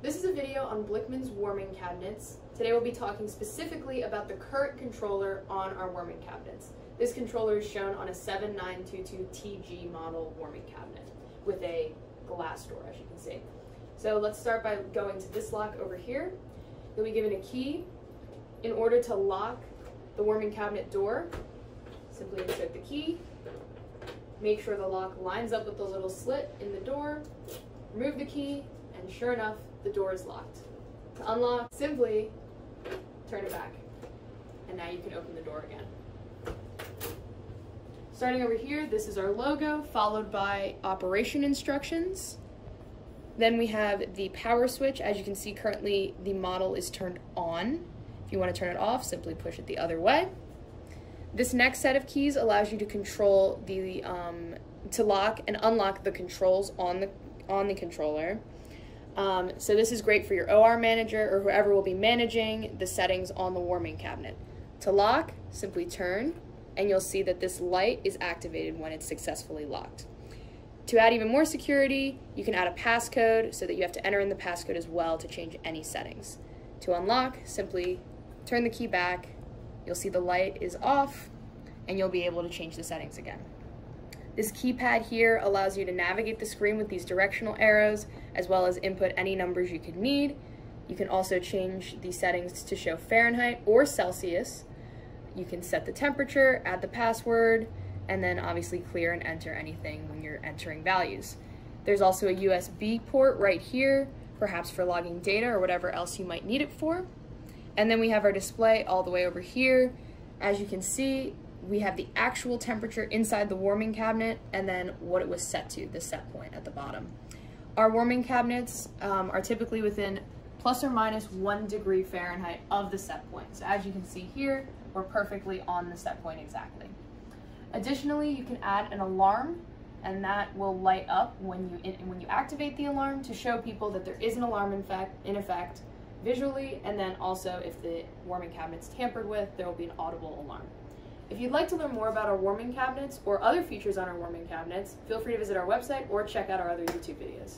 This is a video on Blickman's warming cabinets. Today we'll be talking specifically about the current controller on our warming cabinets. This controller is shown on a 7922TG model warming cabinet with a glass door, as you can see. So let's start by going to this lock over here. You'll be given a key. In order to lock the warming cabinet door, simply insert the key, make sure the lock lines up with the little slit in the door, remove the key, and sure enough, the door is locked. To unlock, simply turn it back. And now you can open the door again. Starting over here, this is our logo, followed by operation instructions. Then we have the power switch. As you can see, currently the model is turned on. If you want to turn it off, simply push it the other way. This next set of keys allows you to control the, um, to lock and unlock the controls on the, on the controller. Um, so this is great for your OR manager or whoever will be managing the settings on the warming cabinet. To lock, simply turn and you'll see that this light is activated when it's successfully locked. To add even more security, you can add a passcode so that you have to enter in the passcode as well to change any settings. To unlock, simply turn the key back, you'll see the light is off, and you'll be able to change the settings again. This keypad here allows you to navigate the screen with these directional arrows, as well as input any numbers you could need. You can also change the settings to show Fahrenheit or Celsius. You can set the temperature, add the password, and then obviously clear and enter anything when you're entering values. There's also a USB port right here, perhaps for logging data or whatever else you might need it for. And then we have our display all the way over here. As you can see, we have the actual temperature inside the warming cabinet and then what it was set to, the set point at the bottom. Our warming cabinets um, are typically within plus or minus one degree Fahrenheit of the set point. So as you can see here, we're perfectly on the set point exactly. Additionally, you can add an alarm and that will light up when you when you activate the alarm to show people that there is an alarm in fact in effect visually and then also if the warming cabinet's tampered with, there will be an audible alarm. If you'd like to learn more about our warming cabinets or other features on our warming cabinets, feel free to visit our website or check out our other YouTube videos.